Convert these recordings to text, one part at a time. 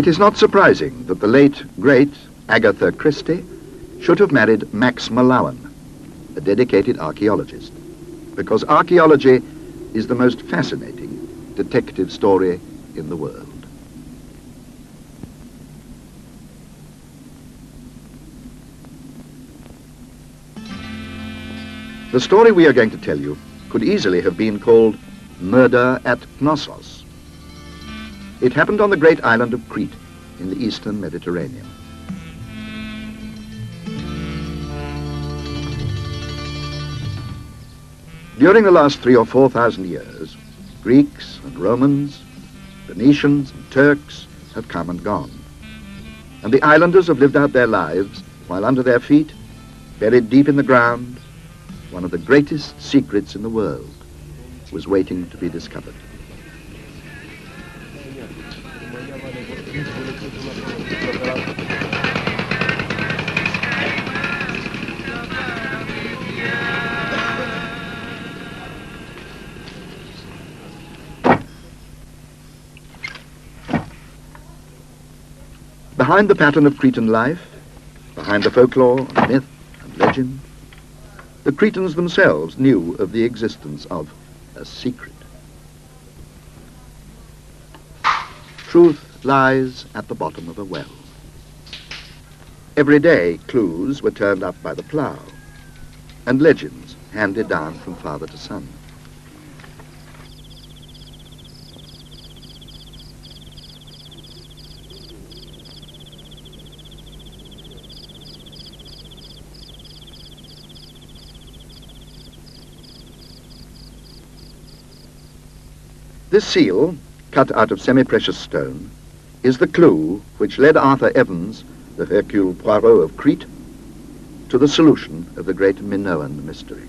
It is not surprising that the late, great Agatha Christie should have married Max Mallowan, a dedicated archaeologist, because archaeology is the most fascinating detective story in the world. The story we are going to tell you could easily have been called Murder at Knossos. It happened on the great island of Crete in the eastern Mediterranean. During the last three or four thousand years, Greeks and Romans, Venetians and Turks have come and gone. And the islanders have lived out their lives while under their feet, buried deep in the ground, one of the greatest secrets in the world was waiting to be discovered. Behind the pattern of Cretan life, behind the folklore, myth, and legend, the Cretans themselves knew of the existence of a secret. Truth lies at the bottom of a well. Every day, clues were turned up by the plough, and legends handed down from father to son. This seal, cut out of semi-precious stone, is the clue which led Arthur Evans, the Hercule Poirot of Crete, to the solution of the great Minoan mystery.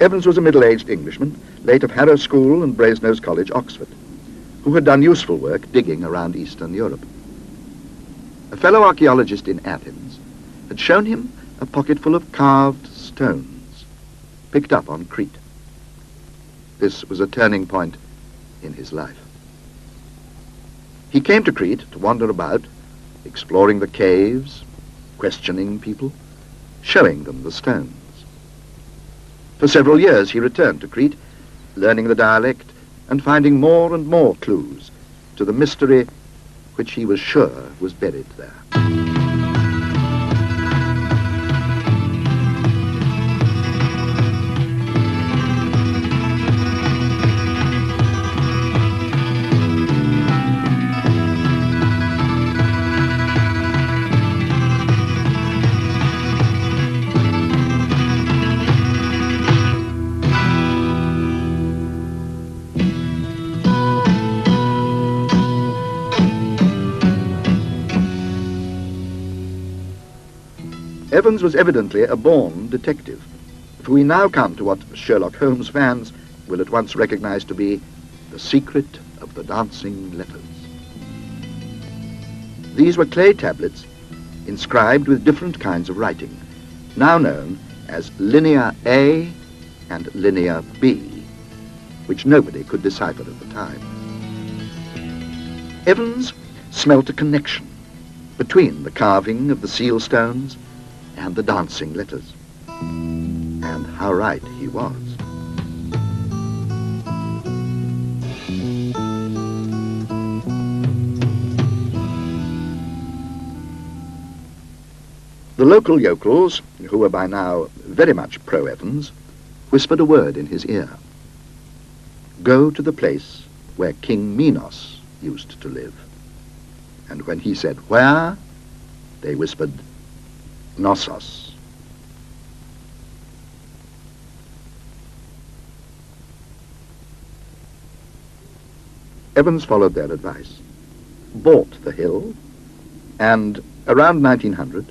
Evans was a middle-aged Englishman, late of Harrow School and Brasenose College, Oxford, who had done useful work digging around Eastern Europe. A fellow archaeologist in Athens had shown him a pocketful of carved stones picked up on Crete. This was a turning point in his life. He came to Crete to wander about, exploring the caves, questioning people, showing them the stones. For several years he returned to Crete, learning the dialect and finding more and more clues to the mystery which he was sure was buried there. Evans was evidently a born detective, for we now come to what Sherlock Holmes fans will at once recognize to be the secret of the dancing letters. These were clay tablets inscribed with different kinds of writing, now known as Linear A and Linear B, which nobody could decipher at the time. Evans smelt a connection between the carving of the seal stones and the dancing letters. And how right he was. The local yokels, who were by now very much pro-Evans, whispered a word in his ear. Go to the place where King Minos used to live. And when he said, where? They whispered, Knossos. Evans followed their advice, bought the hill, and around 1900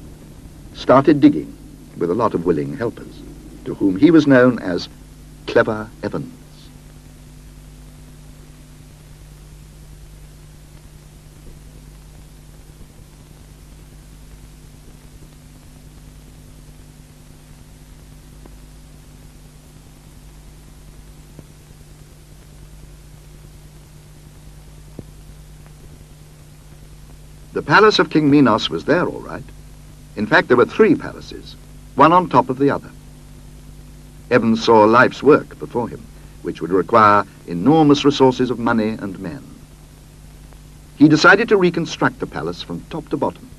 started digging with a lot of willing helpers, to whom he was known as Clever Evans. The palace of King Minos was there, all right. In fact, there were three palaces, one on top of the other. Evans saw life's work before him, which would require enormous resources of money and men. He decided to reconstruct the palace from top to bottom.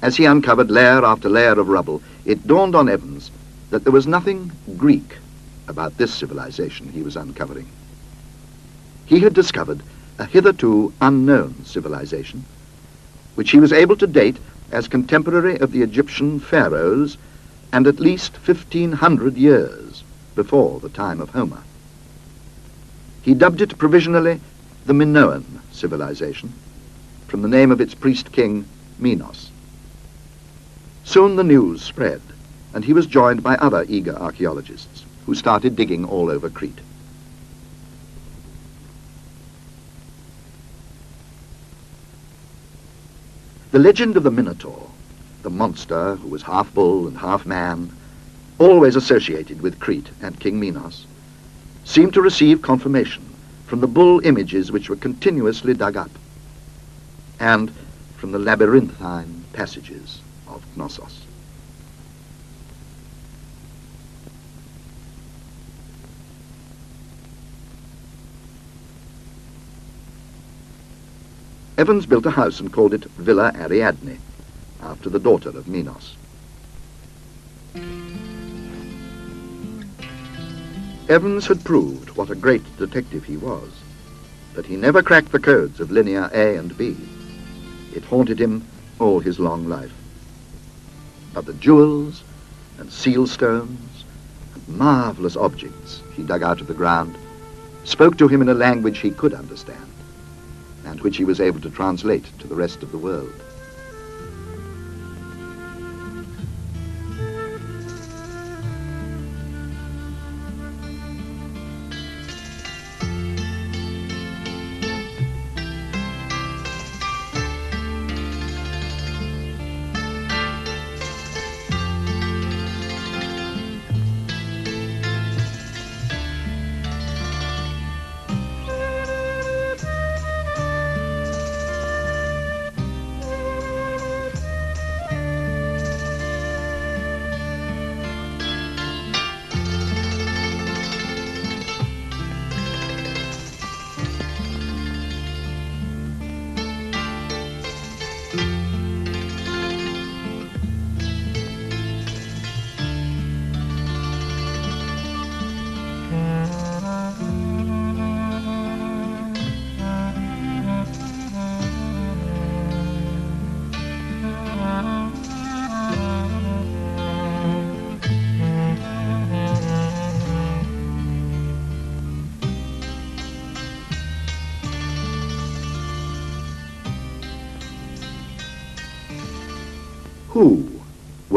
As he uncovered layer after layer of rubble, it dawned on Evans that there was nothing Greek about this civilization he was uncovering. He had discovered a hitherto unknown civilization, which he was able to date as contemporary of the Egyptian pharaohs and at least 1500 years before the time of Homer. He dubbed it provisionally the Minoan civilization, from the name of its priest king, Minos. Soon the news spread, and he was joined by other eager archaeologists who started digging all over Crete. The legend of the Minotaur, the monster who was half bull and half man, always associated with Crete and King Minos, seemed to receive confirmation from the bull images which were continuously dug up, and from the labyrinthine passages of Knossos. Evans built a house and called it Villa Ariadne, after the daughter of Minos. Evans had proved what a great detective he was, but he never cracked the codes of linear A and B. It haunted him all his long life. But the jewels and seal stones and marvelous objects he dug out of the ground spoke to him in a language he could understand and which he was able to translate to the rest of the world.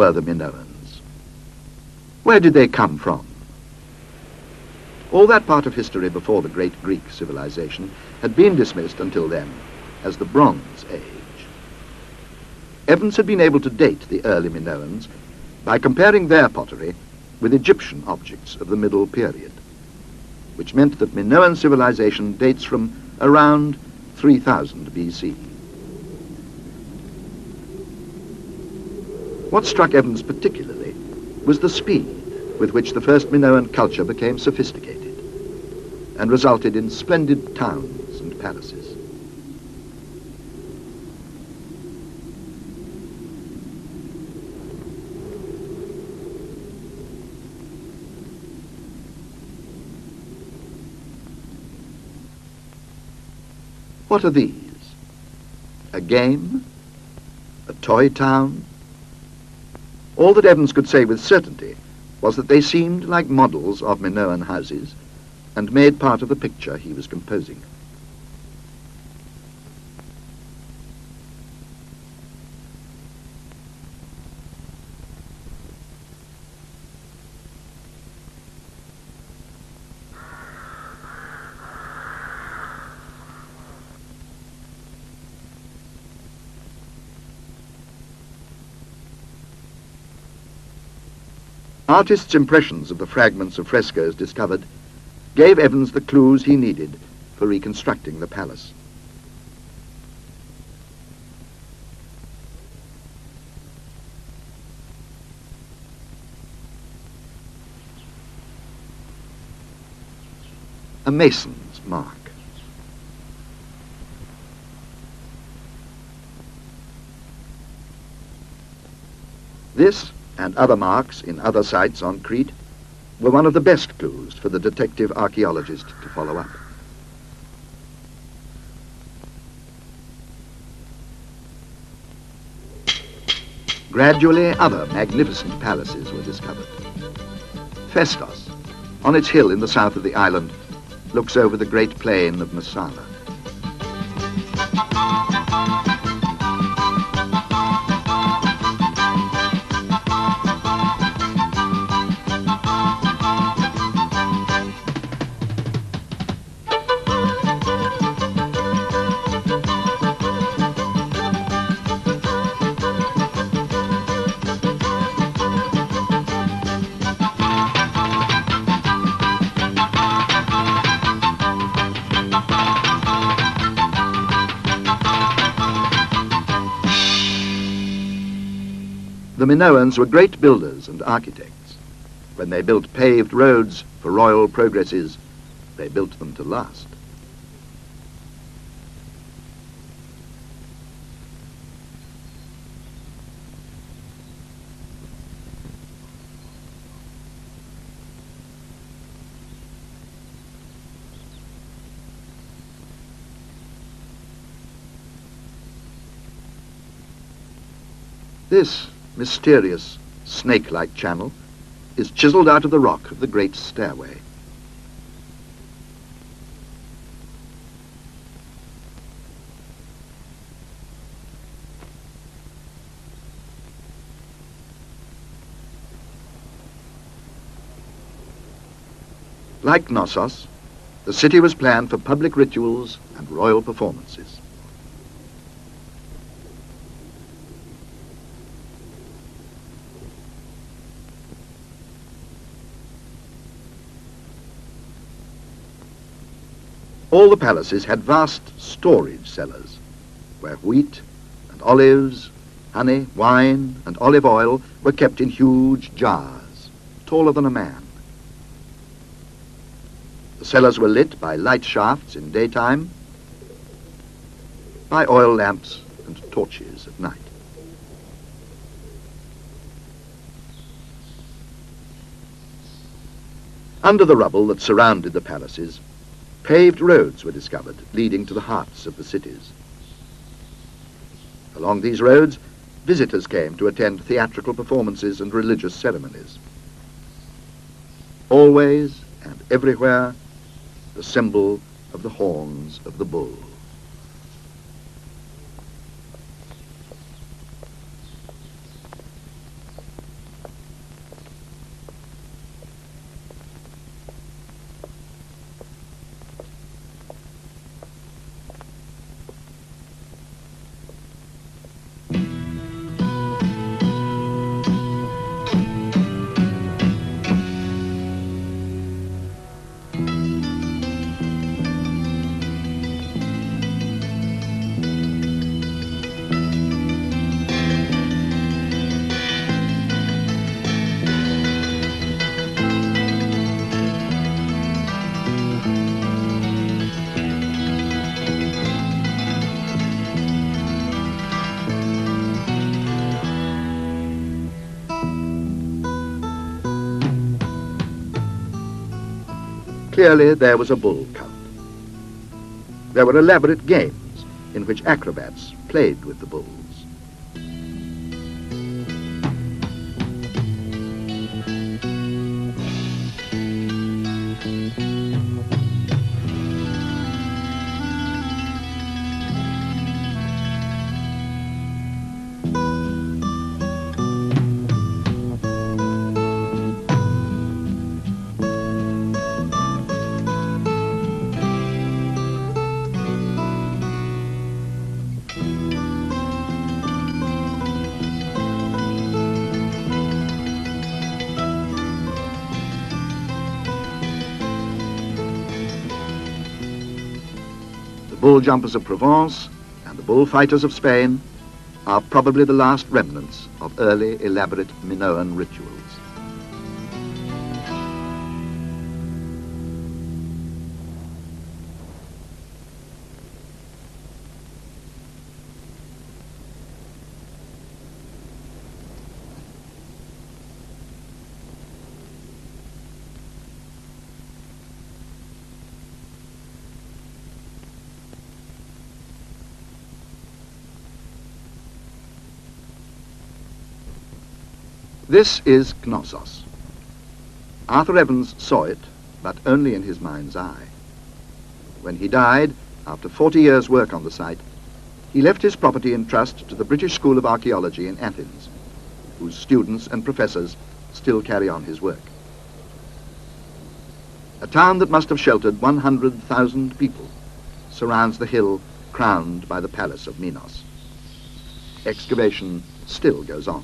Were the Minoans? Where did they come from? All that part of history before the great Greek civilization had been dismissed until then as the Bronze Age. Evans had been able to date the early Minoans by comparing their pottery with Egyptian objects of the Middle Period, which meant that Minoan civilization dates from around 3000 BC. What struck Evans particularly was the speed with which the first Minoan culture became sophisticated and resulted in splendid towns and palaces. What are these? A game? A toy town? All that Evans could say with certainty was that they seemed like models of Minoan houses and made part of the picture he was composing. artist's impressions of the fragments of frescoes discovered gave Evans the clues he needed for reconstructing the palace. A mason's mark. This and other marks in other sites on Crete were one of the best clues for the detective archaeologist to follow up. Gradually, other magnificent palaces were discovered. Festos, on its hill in the south of the island, looks over the great plain of Messara. The Minoans were great builders and architects. When they built paved roads for royal progresses, they built them to last. This mysterious snake-like channel is chiseled out of the rock of the great stairway. Like Knossos, the city was planned for public rituals and royal performances. All the palaces had vast storage cellars where wheat and olives, honey, wine, and olive oil were kept in huge jars, taller than a man. The cellars were lit by light shafts in daytime, by oil lamps and torches at night. Under the rubble that surrounded the palaces, Paved roads were discovered, leading to the hearts of the cities. Along these roads, visitors came to attend theatrical performances and religious ceremonies. Always and everywhere, the symbol of the horns of the bull. Clearly, there was a bull cult. There were elaborate games in which acrobats played with the bulls. Bull jumpers of Provence and the bullfighters of Spain are probably the last remnants of early elaborate Minoan rituals. This is Knossos. Arthur Evans saw it, but only in his mind's eye. When he died, after 40 years' work on the site, he left his property in trust to the British School of Archaeology in Athens, whose students and professors still carry on his work. A town that must have sheltered 100,000 people surrounds the hill crowned by the palace of Minos. Excavation still goes on.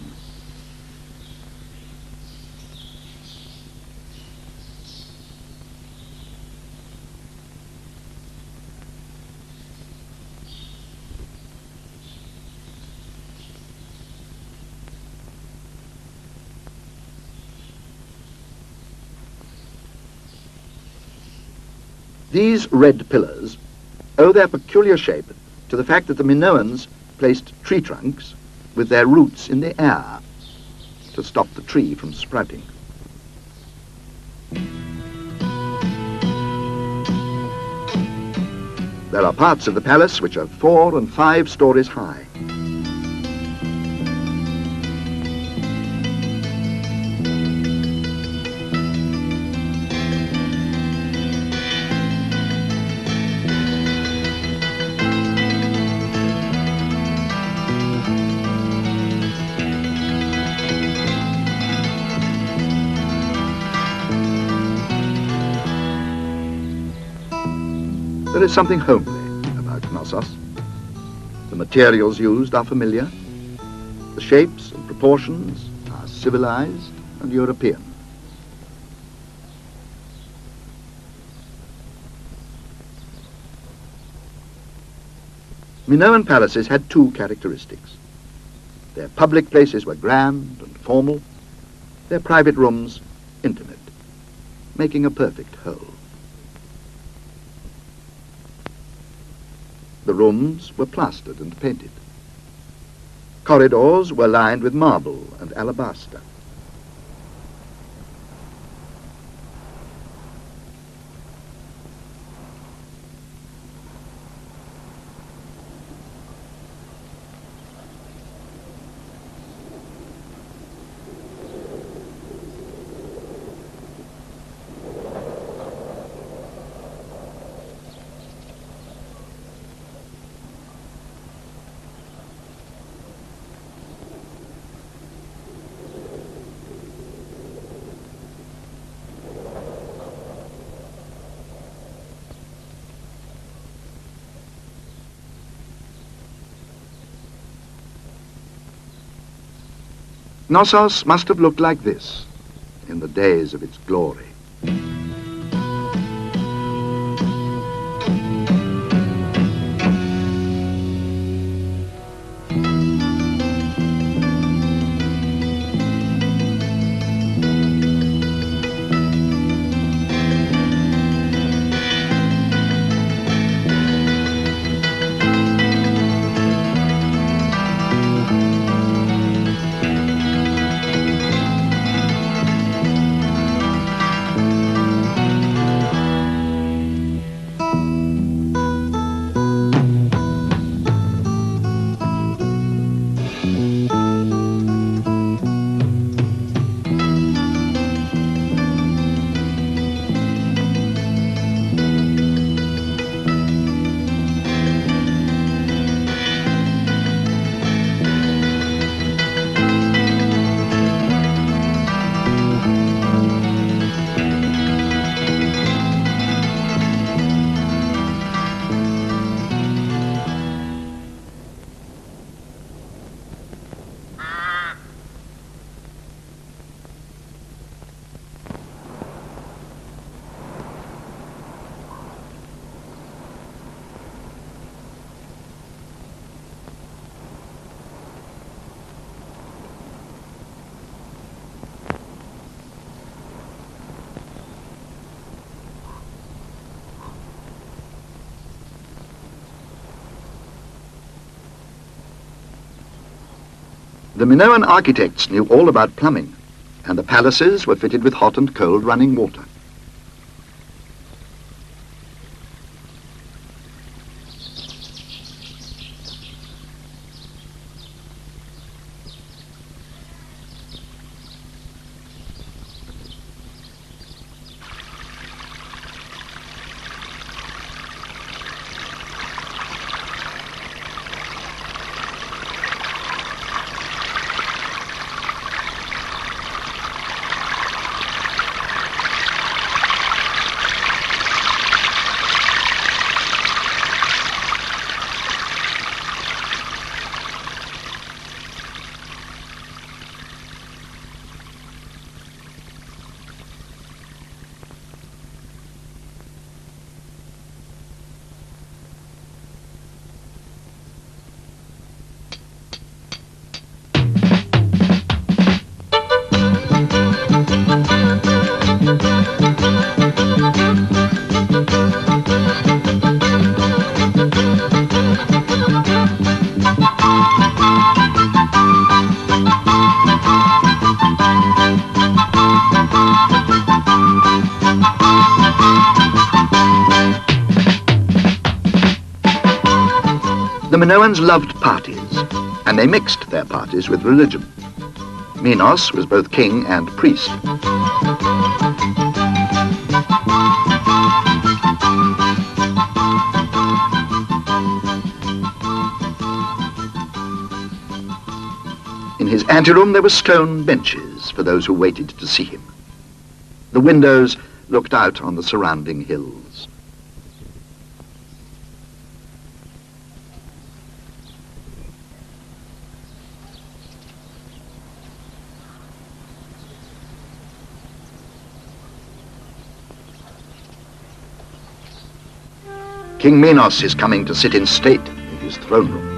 These red pillars owe their peculiar shape to the fact that the Minoans placed tree trunks with their roots in the air to stop the tree from sprouting. There are parts of the palace which are four and five stories high. Something homely about Knossos. The materials used are familiar. The shapes and proportions are civilized and European. Minoan palaces had two characteristics. Their public places were grand and formal, their private rooms intimate, making a perfect whole. Rooms were plastered and painted. Corridors were lined with marble and alabaster. Knossos must have looked like this in the days of its glory. The Minoan architects knew all about plumbing, and the palaces were fitted with hot and cold running water. Minoans loved parties, and they mixed their parties with religion. Minos was both king and priest. In his anteroom there were stone benches for those who waited to see him. The windows looked out on the surrounding hills. King Minos is coming to sit in state in his throne room.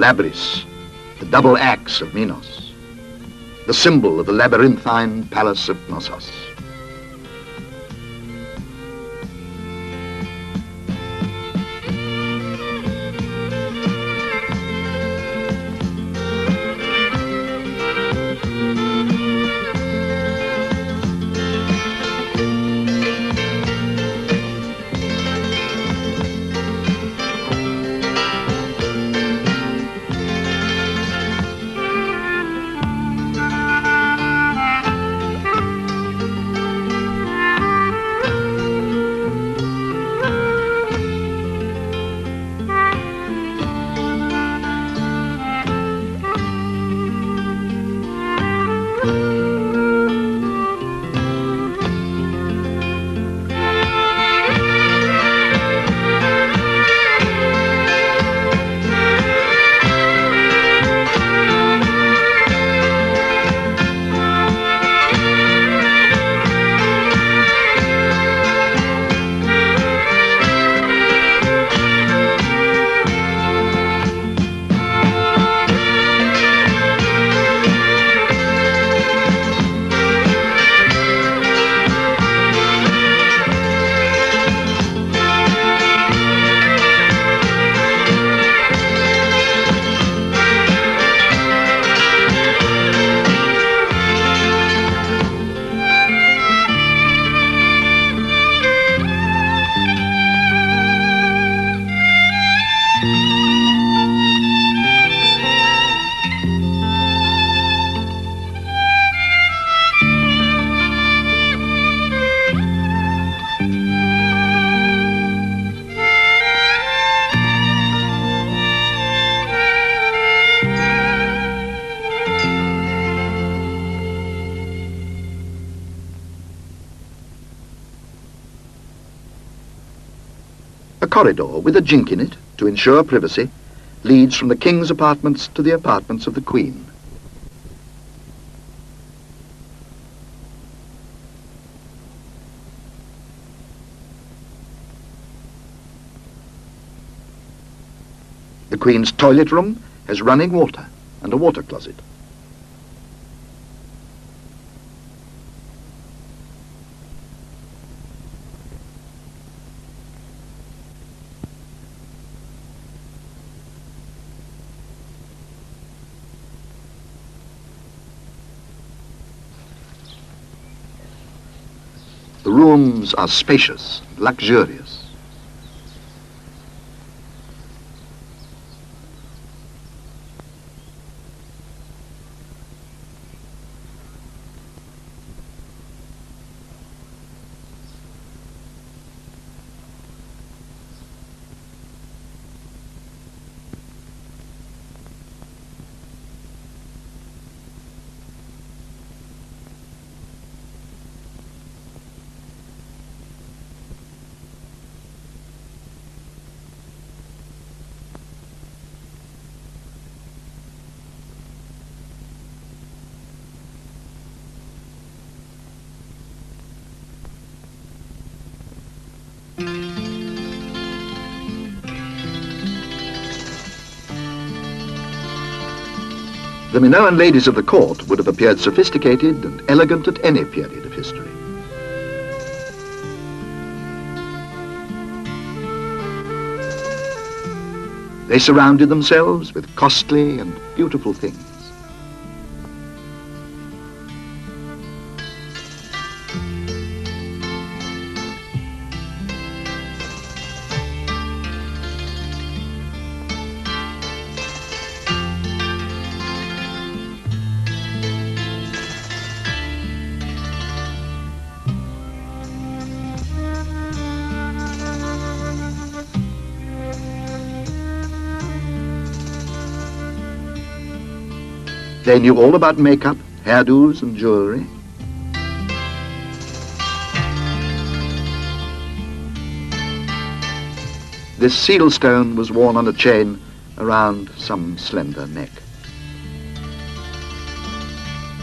The Labrys, the double axe of Minos, the symbol of the labyrinthine palace of Knossos. Corridor with a jink in it, to ensure privacy, leads from the king's apartments to the apartments of the queen. The queen's toilet room has running water and a water closet. The rooms are spacious, luxurious. The Minoan ladies of the court would have appeared sophisticated and elegant at any period of history. They surrounded themselves with costly and beautiful things. They knew all about makeup, hairdos and jewelry. This seal stone was worn on a chain around some slender neck.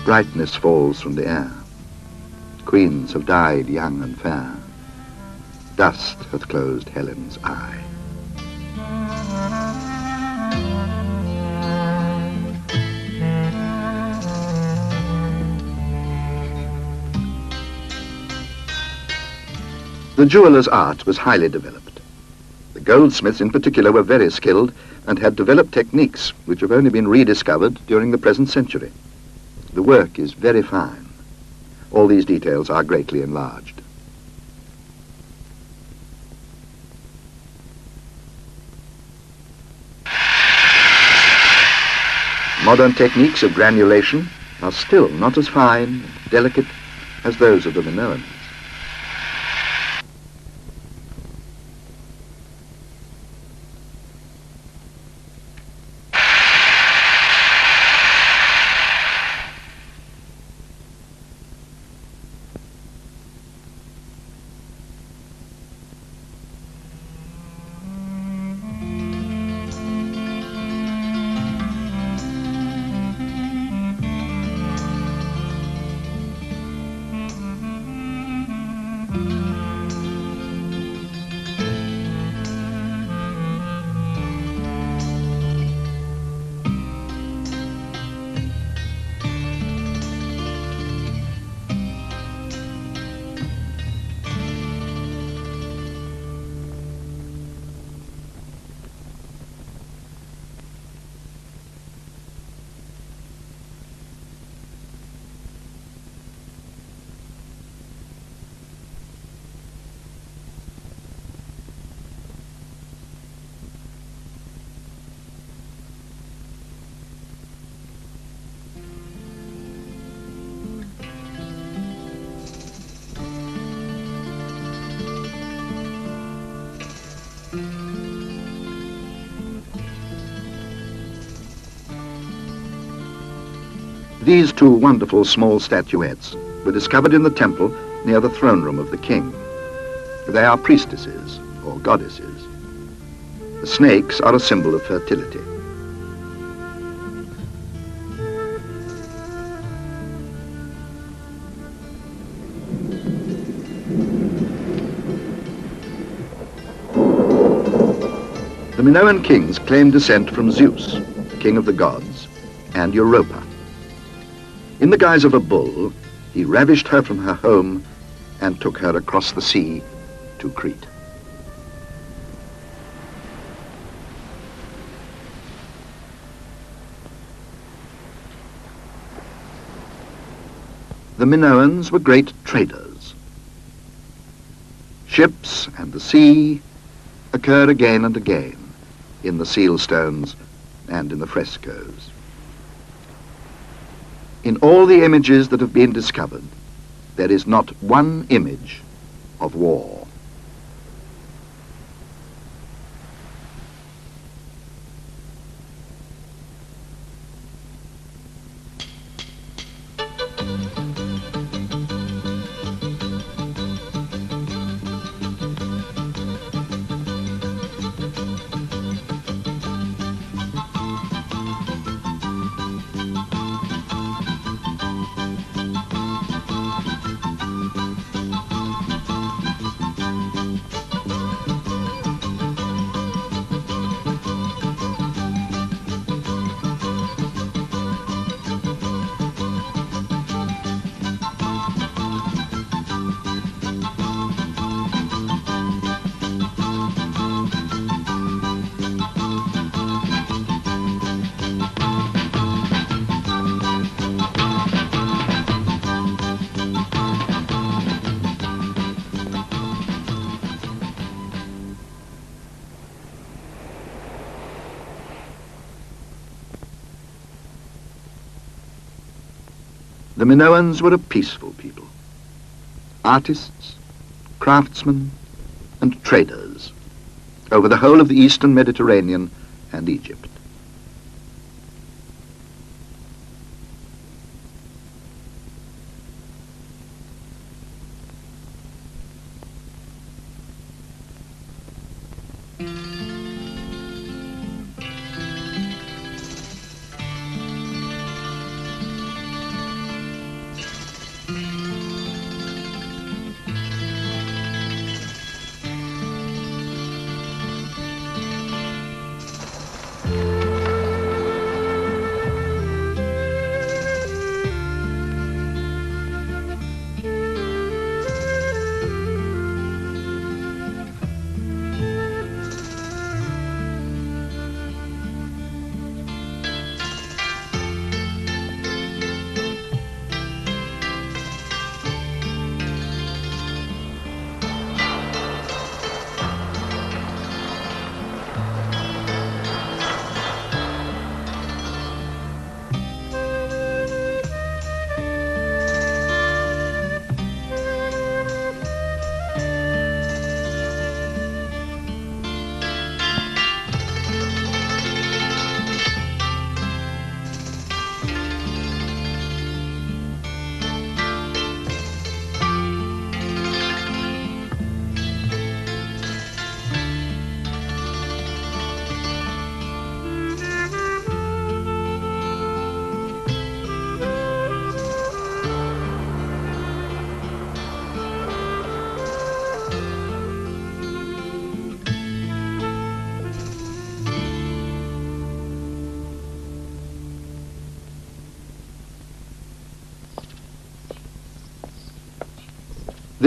Brightness falls from the air. Queens have died young and fair. Dust hath closed Helen's eye. The jeweller's art was highly developed. The goldsmiths in particular were very skilled and had developed techniques which have only been rediscovered during the present century. The work is very fine. All these details are greatly enlarged. Modern techniques of granulation are still not as fine, and delicate as those of the Minoans. These two wonderful small statuettes were discovered in the temple near the throne room of the king. They are priestesses, or goddesses. The snakes are a symbol of fertility. The Minoan kings claimed descent from Zeus, king of the gods, and Europa. In the guise of a bull, he ravished her from her home and took her across the sea to Crete. The Minoans were great traders. Ships and the sea occur again and again in the seal stones and in the frescoes. In all the images that have been discovered, there is not one image of war. Minoans were a peaceful people. Artists, craftsmen, and traders over the whole of the eastern Mediterranean and Egypt.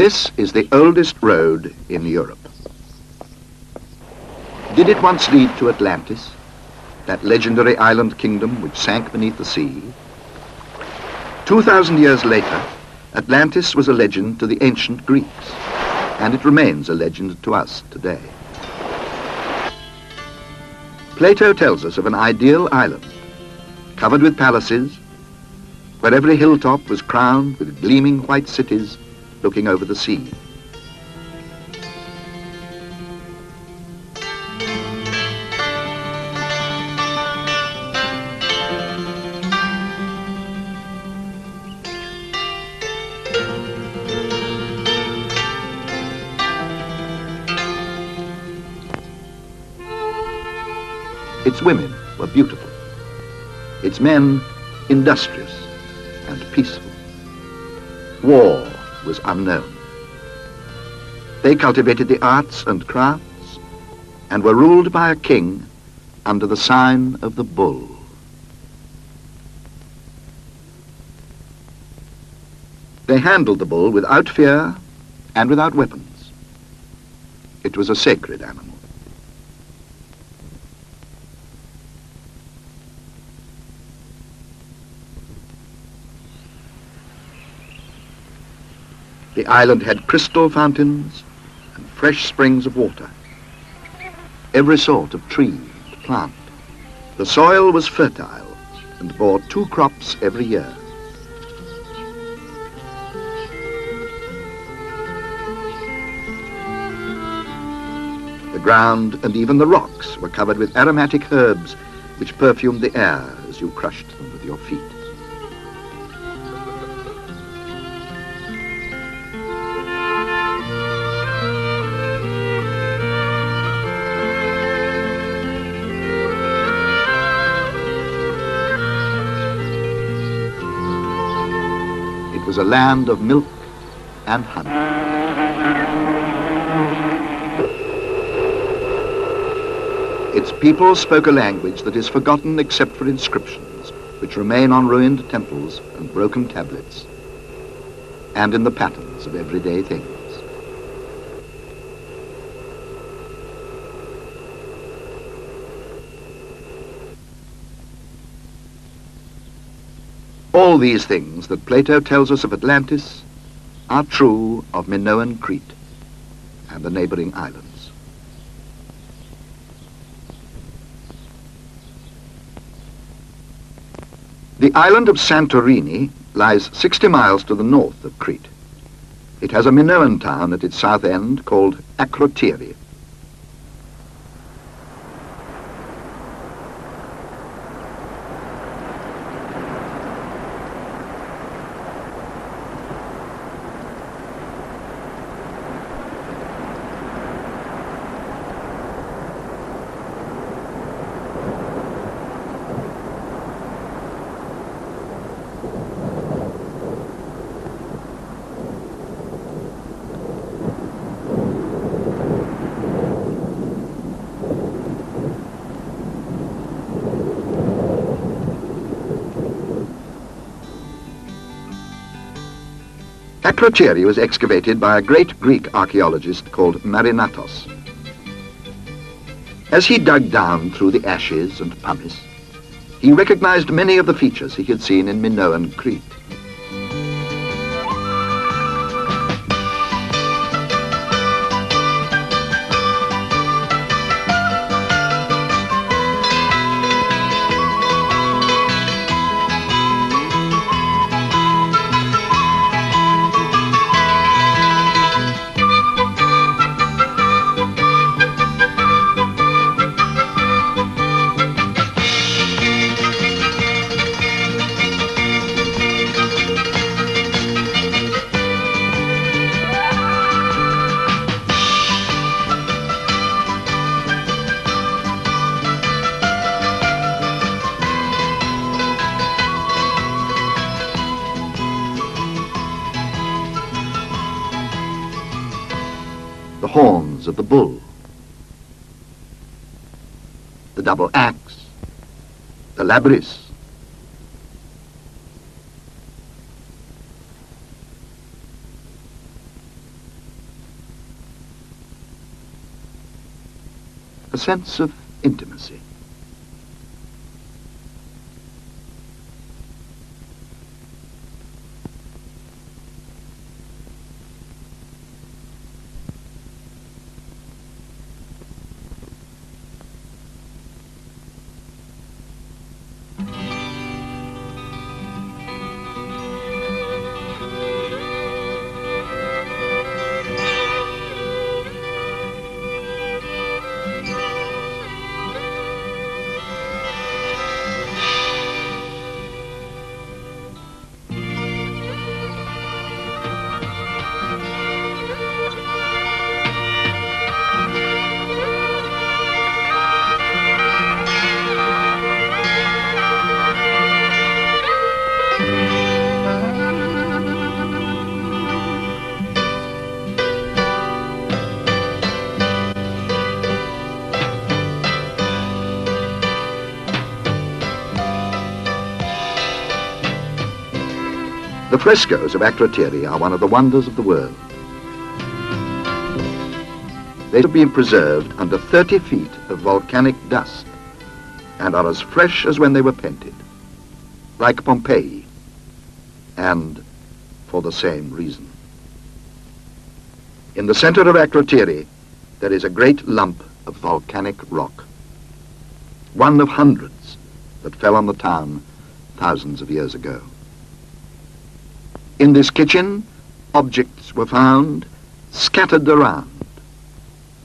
This is the oldest road in Europe. Did it once lead to Atlantis, that legendary island kingdom which sank beneath the sea? 2,000 years later, Atlantis was a legend to the ancient Greeks, and it remains a legend to us today. Plato tells us of an ideal island, covered with palaces, where every hilltop was crowned with gleaming white cities looking over the sea. Its women were beautiful. Its men industrious and peaceful. War was unknown. They cultivated the arts and crafts and were ruled by a king under the sign of the bull. They handled the bull without fear and without weapons. It was a sacred animal. The island had crystal fountains and fresh springs of water. Every sort of tree and plant. The soil was fertile and bore two crops every year. The ground and even the rocks were covered with aromatic herbs which perfumed the air as you crushed them with your feet. A land of milk and honey. Its people spoke a language that is forgotten except for inscriptions, which remain on ruined temples and broken tablets, and in the patterns of everyday things. All these things that Plato tells us of Atlantis are true of Minoan Crete and the neighboring islands. The island of Santorini lies 60 miles to the north of Crete. It has a Minoan town at its south end called Akrotiri. Akrotiri was excavated by a great Greek archaeologist called Marinatos. As he dug down through the ashes and pumice, he recognized many of the features he had seen in Minoan Crete. The horns of the bull, the double axe, the labrys, a sense of intimacy. Frescoes of Akrotiri are one of the wonders of the world. They have been preserved under 30 feet of volcanic dust and are as fresh as when they were painted, like Pompeii, and for the same reason. In the center of Akrotiri, there is a great lump of volcanic rock, one of hundreds that fell on the town thousands of years ago. In this kitchen, objects were found scattered around,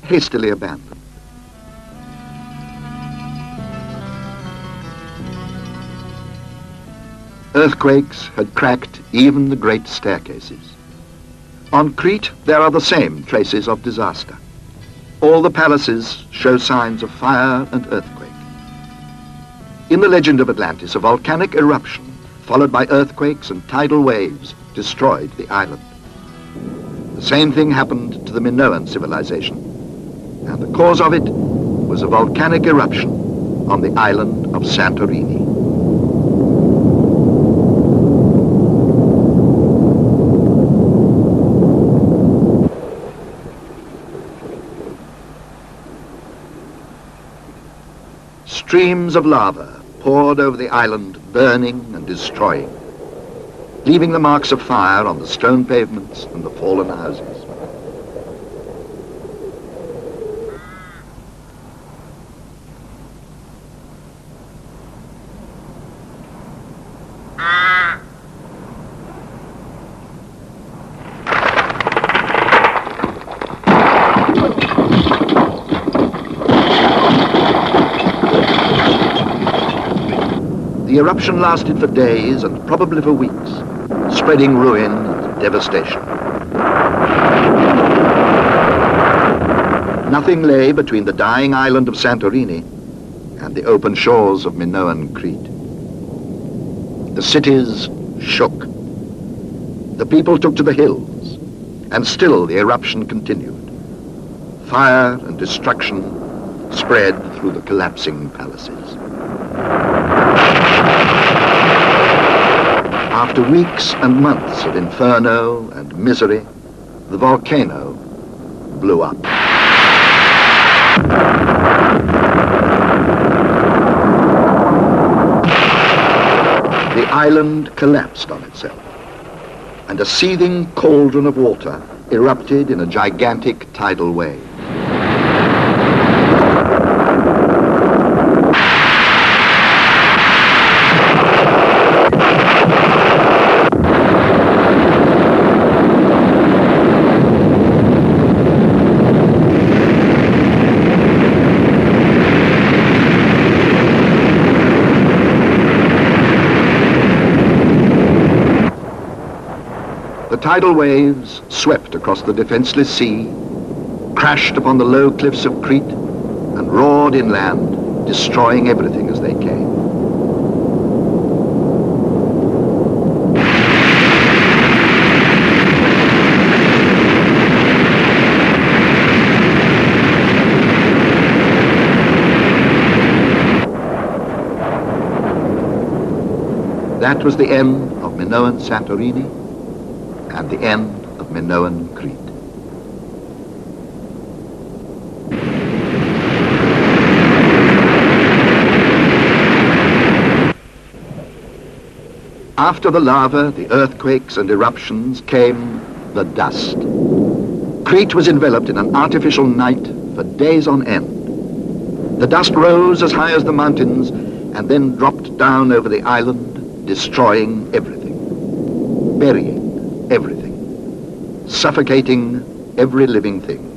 hastily abandoned. Earthquakes had cracked even the great staircases. On Crete, there are the same traces of disaster. All the palaces show signs of fire and earthquake. In the legend of Atlantis, a volcanic eruption, followed by earthquakes and tidal waves, destroyed the island. The same thing happened to the Minoan civilization, and the cause of it was a volcanic eruption on the island of Santorini. Streams of lava poured over the island, burning and destroying, leaving the marks of fire on the stone pavements and the fallen houses. The eruption lasted for days and probably for weeks, spreading ruin and devastation. Nothing lay between the dying island of Santorini and the open shores of Minoan Crete. The cities shook. The people took to the hills, and still the eruption continued. Fire and destruction spread through the collapsing palaces. After weeks and months of inferno and misery, the volcano blew up. The island collapsed on itself, and a seething cauldron of water erupted in a gigantic tidal wave. The tidal waves swept across the defenseless sea, crashed upon the low cliffs of Crete, and roared inland, destroying everything as they came. That was the end of Minoan Santorini and the end of Minoan Crete. After the lava, the earthquakes and eruptions came the dust. Crete was enveloped in an artificial night for days on end. The dust rose as high as the mountains and then dropped down over the island, destroying everything, burying everything, suffocating every living thing.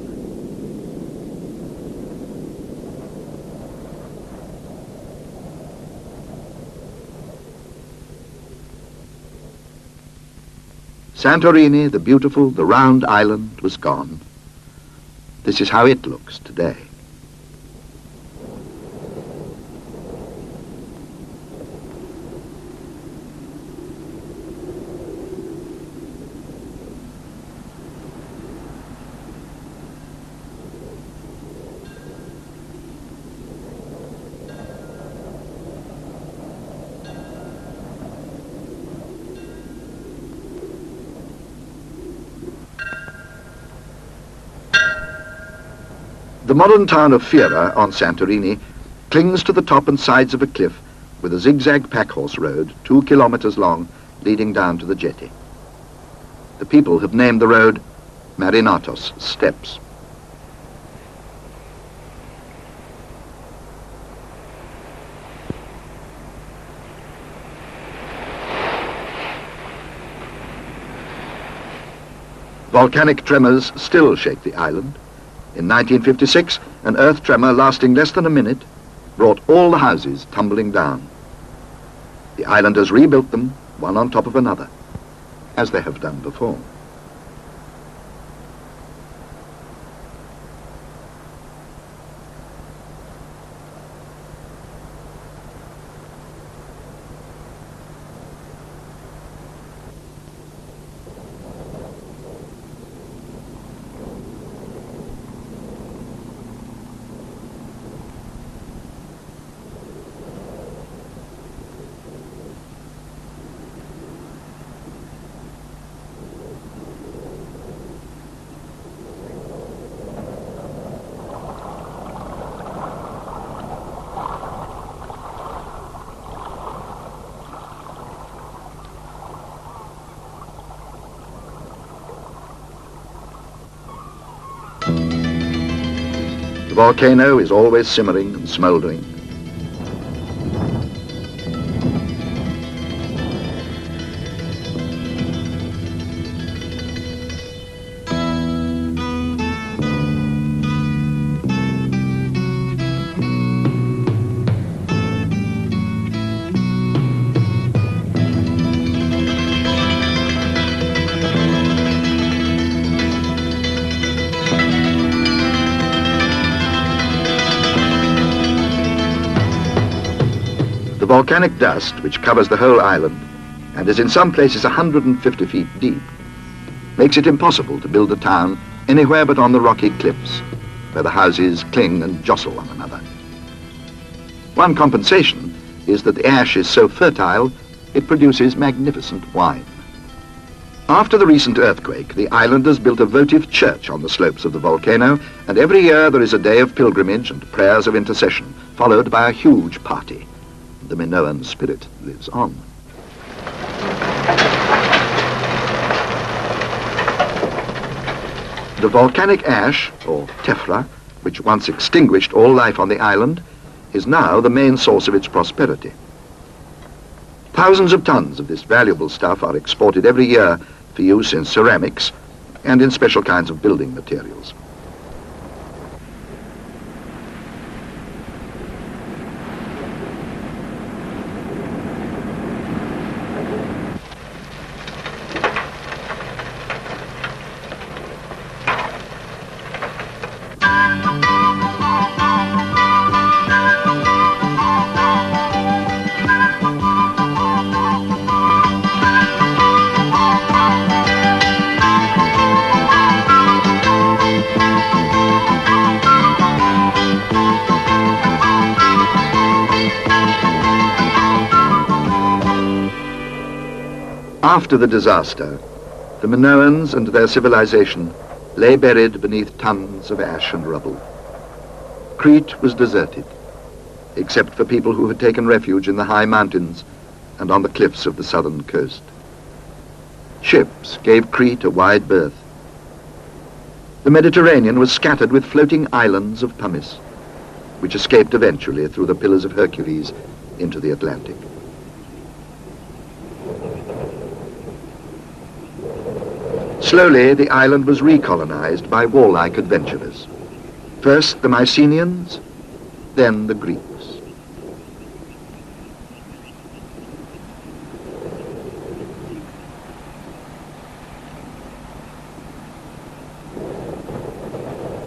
Santorini, the beautiful, the round island, was gone. This is how it looks today. The modern town of Fira on Santorini clings to the top and sides of a cliff with a zigzag packhorse road two kilometers long leading down to the jetty. The people have named the road Marinatos Steps. Volcanic tremors still shake the island. In 1956, an earth tremor lasting less than a minute brought all the houses tumbling down. The islanders rebuilt them, one on top of another, as they have done before. Volcano is always simmering and smouldering. Dust, which covers the whole island and is in some places 150 feet deep, makes it impossible to build a town anywhere but on the rocky cliffs, where the houses cling and jostle one another. One compensation is that the ash is so fertile, it produces magnificent wine. After the recent earthquake, the islanders built a votive church on the slopes of the volcano, and every year there is a day of pilgrimage and prayers of intercession, followed by a huge party. The Minoan spirit lives on. The volcanic ash, or tephra, which once extinguished all life on the island, is now the main source of its prosperity. Thousands of tons of this valuable stuff are exported every year for use in ceramics and in special kinds of building materials. After the disaster, the Minoans and their civilization lay buried beneath tons of ash and rubble. Crete was deserted, except for people who had taken refuge in the high mountains and on the cliffs of the southern coast. Ships gave Crete a wide berth. The Mediterranean was scattered with floating islands of pumice, which escaped eventually through the Pillars of Hercules into the Atlantic. Slowly, the island was recolonized by warlike adventurers. First the Mycenaeans, then the Greeks.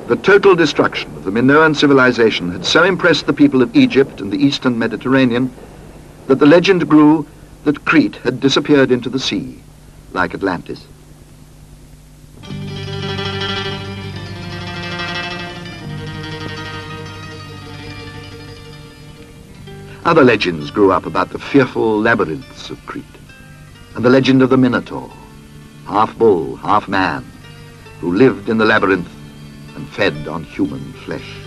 The total destruction of the Minoan civilization had so impressed the people of Egypt and the eastern Mediterranean that the legend grew that Crete had disappeared into the sea, like Atlantis. Other legends grew up about the fearful labyrinths of Crete, and the legend of the Minotaur, half bull, half man, who lived in the labyrinth and fed on human flesh.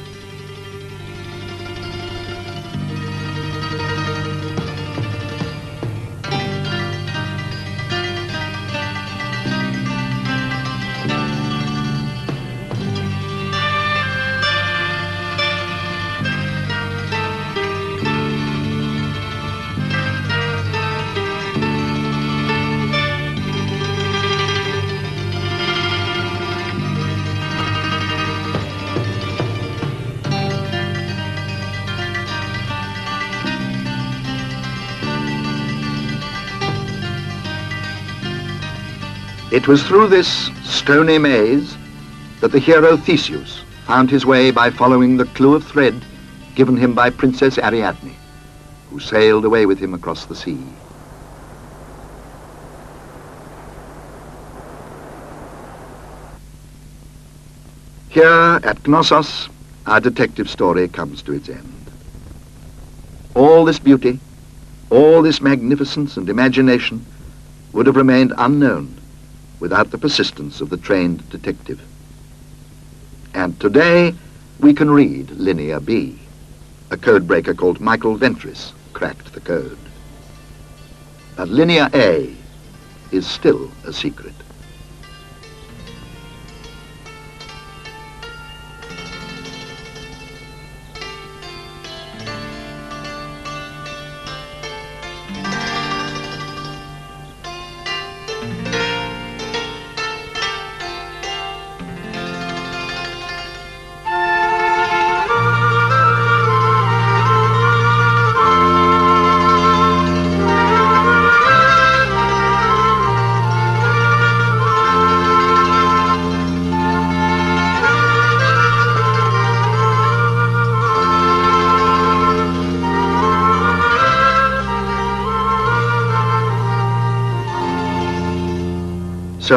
It was through this stony maze that the hero Theseus found his way by following the clue of thread given him by Princess Ariadne, who sailed away with him across the sea. Here at Knossos, our detective story comes to its end. All this beauty, all this magnificence and imagination would have remained unknown without the persistence of the trained detective. And today, we can read Linear B. A codebreaker called Michael Ventris cracked the code. But Linear A is still a secret.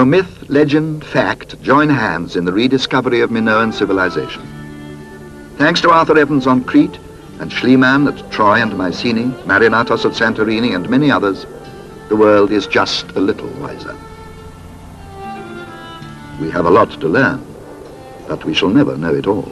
Myth, legend, fact join hands in the rediscovery of Minoan civilization. Thanks to Arthur Evans on Crete, and Schliemann at Troy and Mycenae, Marinatos at Santorini, and many others, the world is just a little wiser. We have a lot to learn, but we shall never know it all.